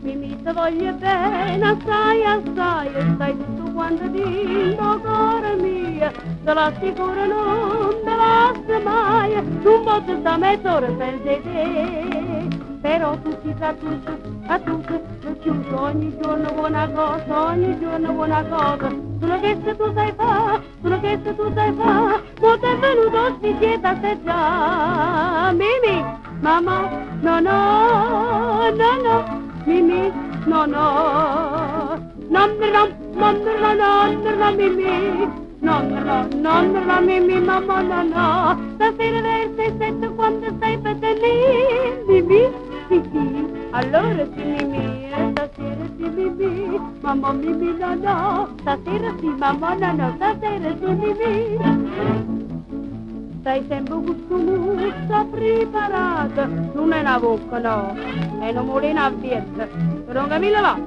Mimì ti voglio bene assai assai stai tutto quanto dico cuore mio te l'assicuro non te lascio mai. Non posso sta mezz'ora senza te però tutti tra tutti a tutti lo chiuso ogni giorno buona cosa ogni giorno buona cosa. Solo che se tu sai fa solo che se tu sai fa mo è venuto spicchietta se già. Mimì mamma no no no no. Mimì no no. Non non non non non non Mimì no no non non Mimì mamma no no. Stasera verso il setto quando stai per lì Mimì sì sì allora sì Mimì stasera sì Mimì mamma Mimì no no stasera sì mamma no no stasera sì Mimì stai sempre cuscumussa preparata, non è una bocca no, è una molina a vietta, però non mi lavate,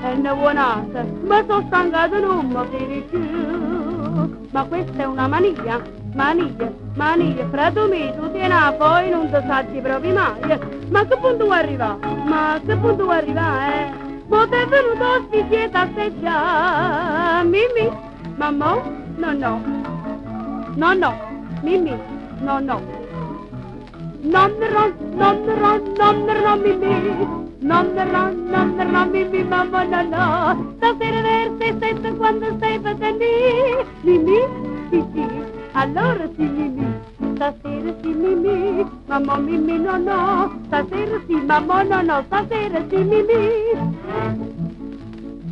è una buonata, ma sono stancata non mi più, ma questa è una mania, mania, mania, fratello mio, tu tieni a poi non ti sacci proprio mai, ma che punto vuoi arrivare, ma che punto vuoi arrivare, eh? Ma ti è venuto spicchietta a seggiare, Mimì, mamma, no no, no no. Mimì, no, no. Nonnero, nonnero, nonnero, Mimì. Nonnero, nonnero, Mimì, mamma, no, no. Stasera verso il setto quando stai facendo Mimì, sì, sì, allora sì, Mimì. Stasera sì, Mimì, mamma, Mimì, no, no. Stasera sì, mamma, no, no. Stasera sì, Mimì.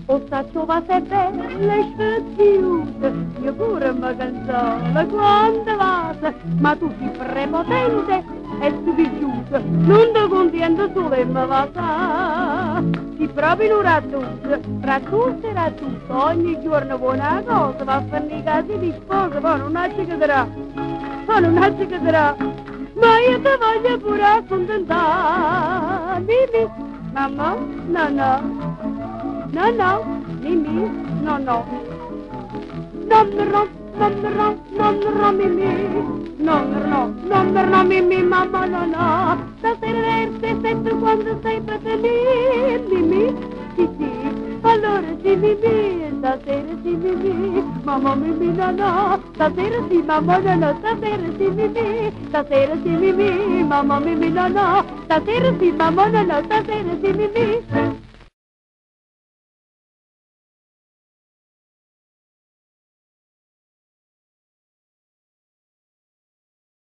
O va se bella e sfezziuta, io pure mi canzola quando vado, ma tu sei prepotente e stupigliuta, non ti contento dove mi va Ti proprio un radduto, radduto e radduto, ogni giorno buona cosa, va a fare i casi di sposa, poi non ha che darà, poi non ha che darà, ma io ti voglio pure accontentare, dimmi, mamma, no, no. No, no, Mimi, no, no. Non no, non no, non no, Mimi. Non no, non no, Mimi, mamma, no, no. Stasera verso sento quando sei per lì, Mimi. Sì, sì, allora sì, Mimi, stasera sì, Mimi. Mamma, Mimi, no, no. Stasera sì, mamma, no, no. Stasera sì, Mimi. Stasera sì, Mimi. Mamma, Mimi, no, no. Stasera sì, mamma, no, no. Stasera sì, Mimi.